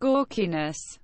gawkiness